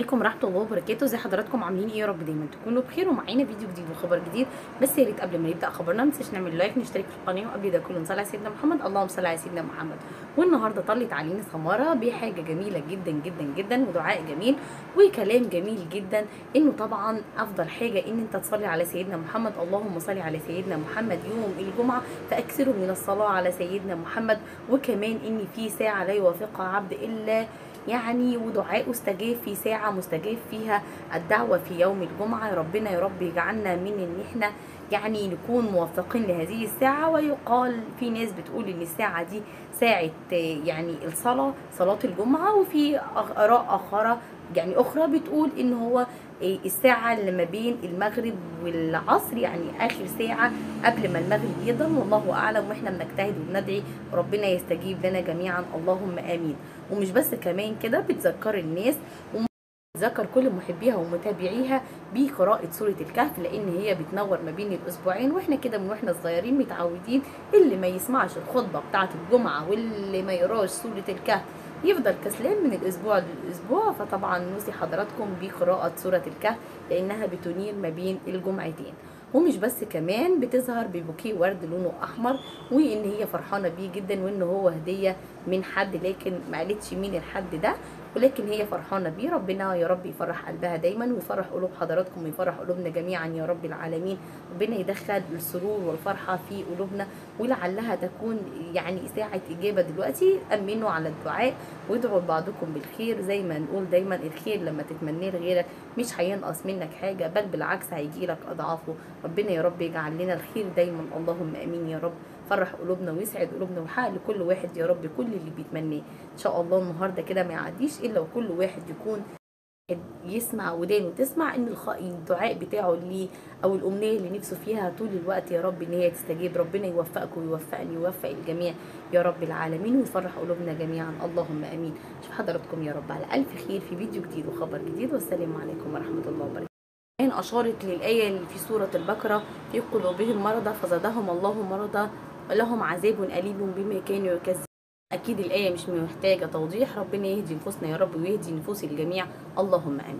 عليكم ورحمة الله وبركاته. ازي حضراتكم عاملين إيه يا رب؟ دايما تكونوا بخير ومعانا فيديو جديد وخبر جديد. بس يا ريت قبل ما نبدأ خبرنا ما تنساش نعمل لايك نشترك في القناة وقبل ده كله نصلي على سيدنا محمد. اللهم صل على سيدنا محمد. والنهاردة طلت علينا سماره بحاجة جميلة جدا جدا جدا ودعاء جميل وكلام جميل جدا. إنه طبعا أفضل حاجة إن أنت تصلي على سيدنا محمد. اللهم صل على سيدنا محمد يوم الجمعة. فأكثروا من الصلاة على سيدنا محمد. وكمان إن في ساعة لا يوافقها عبد إلا يعني ودعاء استجاب في ساعة مستجاب فيها الدعوة في يوم الجمعة. ربنا يا رب يجعلنا من إن إحنا يعني نكون موفقين لهذه الساعة ويقال في ناس بتقول إن الساعة دي ساعة يعني الصلاة صلاة الجمعة وفي آراء أخرى يعني أخرى بتقول إن هو الساعة اللي ما بين المغرب والعصر يعني آخر ساعة قبل ما المغرب يضل والله أعلم وإحنا بنجتهد وبندعي ربنا يستجيب لنا جميعا. اللهم آمين. ومش بس كمان كده بتذكر الناس. بتذكر كل محبيها ومتابعيها بقراءة سورة الكهف لأن هي بتنور ما بين الأسبوعين وإحنا كده من وإحنا صغيرين متعودين اللي ما يسمعش الخطبة بتاعة الجمعة واللي ما يقراش سورة الكهف يفضل كسلان من الأسبوع للأسبوع. فطبعا نوصي حضراتكم بقراءة سورة الكهف لأنها بتنير ما بين الجمعتين. ومش بس كمان بتظهر ببوكيه ورد لونه أحمر وإن هي فرحانة بيه جدا وان هو هدية من حد لكن ما قالتش مين الحد ده ولكن هي فرحانة بيه. ربنا يا رب يفرح قلبها دايما ويفرح قلوب حضراتكم ويفرح قلوبنا جميعا يا رب العالمين. ربنا يدخل السرور والفرحة في قلوبنا ولعلها تكون يعني ساعة إجابة دلوقتي. آمنوا على الدعاء وادعوا لبعضكم بالخير. زي ما نقول دايما الخير لما تتمنيه لغيرك مش هينقص منك حاجة بل بالعكس هيجي لك أضعافه. ربنا يا رب يجعل لنا الخير دايما. اللهم آمين يا رب. فرح قلوبنا ويسعد قلوبنا ويحقق لكل واحد يا رب كل اللي بيتمناه. إن شاء الله النهارده كده ما يعديش إلا وكل واحد يكون يسمع ودانه. تسمع إن الدعاء بتاعه اللي أو الأمنية اللي نفسه فيها طول الوقت يا رب إن هي تستجيب. ربنا يوفقك ويوفقني ويوفق الجميع يا رب العالمين ويفرح قلوبنا جميعا. اللهم آمين. أشوف حضراتكم يا رب على ألف خير في فيديو جديد وخبر جديد. والسلام عليكم ورحمة الله وبركاته. الآن أشارت للآية اللي في سورة البقرة في قلوبهم مرضى فزادهم الله مرضى ولهم عذاب أليم بما كانوا يكذبون. أكيد الآية مش محتاجة توضيح ربنا يهدي نفوسنا يا رب ويهدي نفوس الجميع. اللهم آمين.